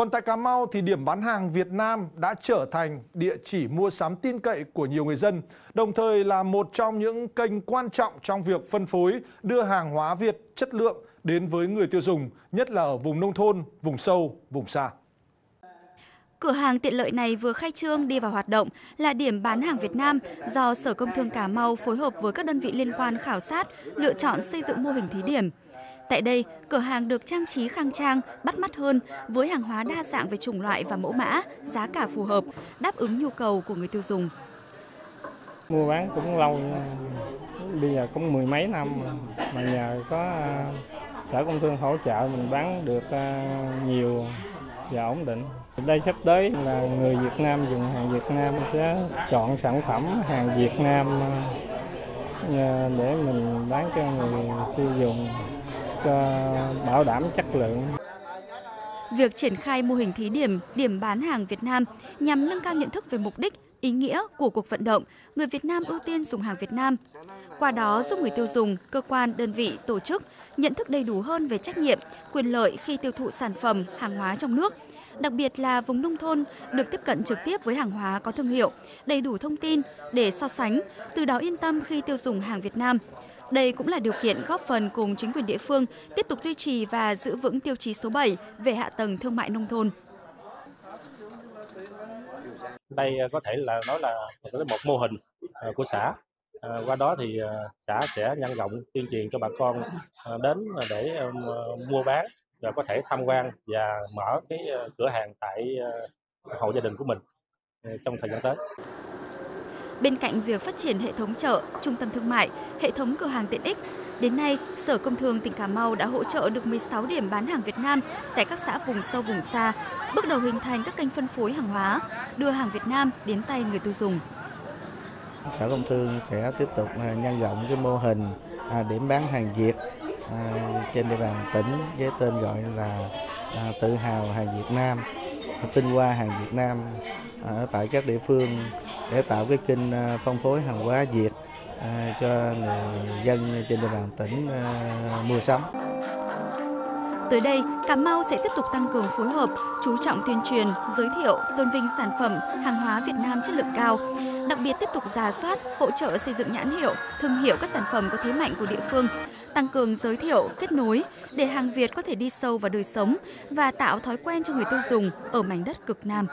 Còn tại Cà Mau thì điểm bán hàng Việt Nam đã trở thành địa chỉ mua sắm tin cậy của nhiều người dân, đồng thời là một trong những kênh quan trọng trong việc phân phối đưa hàng hóa Việt chất lượng đến với người tiêu dùng, nhất là ở vùng nông thôn, vùng sâu, vùng xa. Cửa hàng tiện lợi này vừa khai trương đi vào hoạt động là điểm bán hàng Việt Nam do Sở Công Thương Cà Mau phối hợp với các đơn vị liên quan khảo sát, lựa chọn xây dựng mô hình thí điểm. Tại đây, cửa hàng được trang trí khang trang, bắt mắt hơn với hàng hóa đa dạng về chủng loại và mẫu mã, giá cả phù hợp, đáp ứng nhu cầu của người tiêu dùng. Mua bán cũng lâu, bây giờ cũng mười mấy năm mà nhờ có à, Sở Công Thương hỗ trợ mình bán được à, nhiều và ổn định. Đây sắp tới là người Việt Nam dùng hàng Việt Nam sẽ chọn sản phẩm hàng Việt Nam à, để mình bán cho người tiêu dùng Ờ, bảo đảm chất lượng. Việc triển khai mô hình thí điểm điểm bán hàng Việt Nam nhằm nâng cao nhận thức về mục đích, ý nghĩa của cuộc vận động người Việt Nam ưu tiên dùng hàng Việt Nam. Qua đó giúp người tiêu dùng, cơ quan, đơn vị, tổ chức nhận thức đầy đủ hơn về trách nhiệm, quyền lợi khi tiêu thụ sản phẩm, hàng hóa trong nước, đặc biệt là vùng nông thôn được tiếp cận trực tiếp với hàng hóa có thương hiệu, đầy đủ thông tin để so sánh, từ đó yên tâm khi tiêu dùng hàng Việt Nam. Đây cũng là điều kiện góp phần cùng chính quyền địa phương tiếp tục duy trì và giữ vững tiêu chí số 7 về hạ tầng thương mại nông thôn. Đây à, có thể là nói là một mô hình à, của xã. À, qua đó thì xã sẽ nhân rộng, tuyên truyền cho bà con đến để mua bán và có thể tham quan và mở cái cửa hàng tại hộ gia đình của mình trong thời gian tới. Bên cạnh việc phát triển hệ thống chợ, trung tâm thương mại, hệ thống cửa hàng tiện ích, đến nay, Sở Công Thương tỉnh Cà Mau đã hỗ trợ được 16 điểm bán hàng Việt Nam tại các xã vùng sâu vùng xa, bước đầu hình thành các kênh phân phối hàng hóa, đưa hàng Việt Nam đến tay người tiêu dùng. Sở Công Thương sẽ tiếp tục à, nhân rộng cái mô hình à, điểm bán hàng Việt à, trên địa bàn tỉnh với tên gọi là tự hào hàng Việt Nam, tinh hoa hàng Việt Nam ở tại các địa phương để tạo cái kênh à, phân phối hàng hóa Việt à, cho người dân trên địa bàn tỉnh à, mua sắm. Tới đây, Cà Mau sẽ tiếp tục tăng cường phối hợp, chú trọng tuyên truyền, giới thiệu, tôn vinh sản phẩm, hàng hóa Việt Nam chất lượng cao, đặc biệt tiếp tục giả soát, hỗ trợ xây dựng nhãn hiệu, thương hiệu các sản phẩm có thế mạnh của địa phương, tăng cường giới thiệu, kết nối để hàng Việt có thể đi sâu vào đời sống và tạo thói quen cho người tiêu dùng ở mảnh đất cực Nam.